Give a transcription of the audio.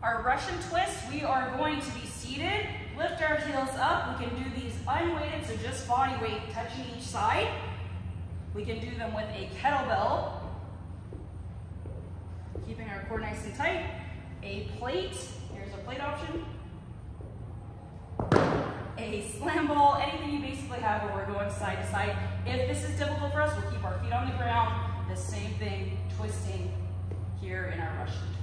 Our Russian twist, we are going to be seated, lift our heels up. We can do these unweighted, so just body weight touching each side. We can do them with a kettlebell, keeping our core nice and tight. A plate, here's a plate option. A slam ball, anything you basically have where we're going side to side. If this is difficult for us, we'll keep our feet on the ground. The same thing, twisting here in our Russian.